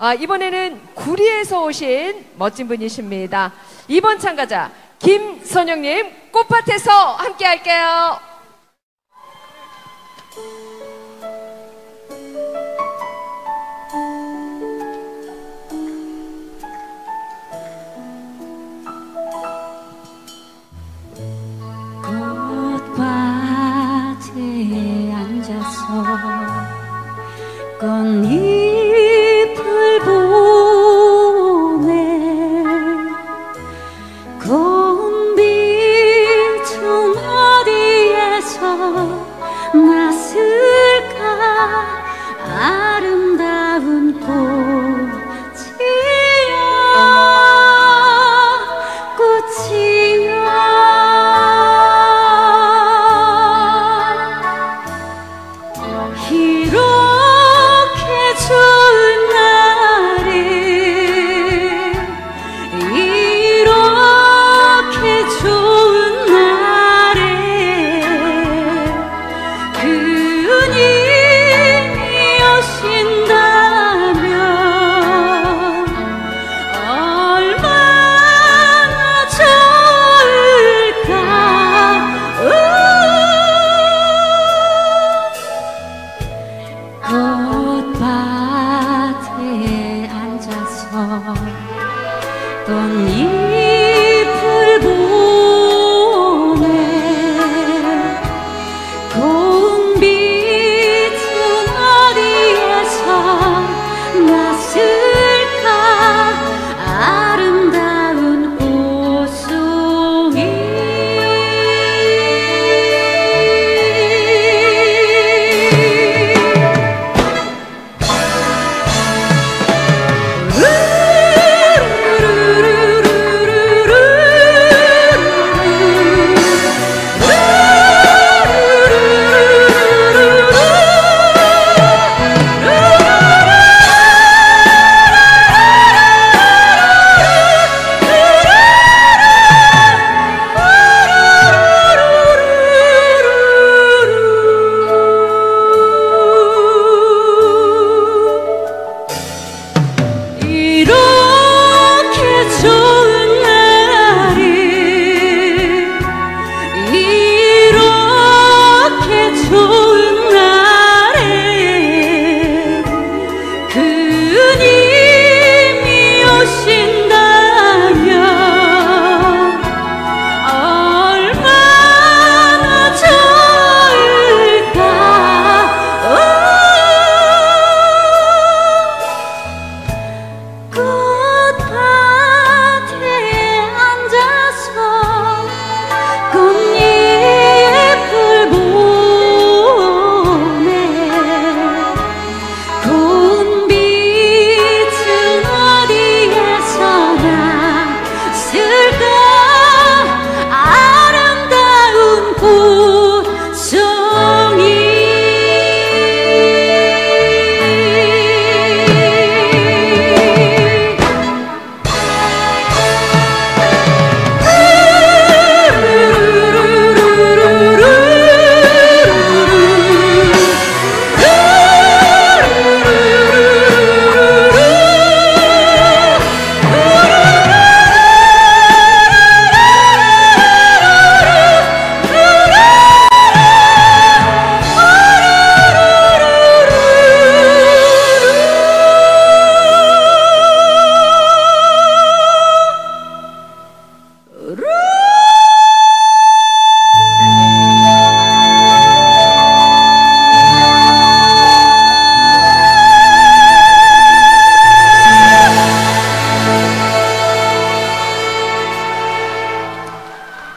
아, 이번에는 구리에서 오신 멋진 분이십니다. 이번 참가자 김선영님 꽃밭에서 함께 할게요. còn yêu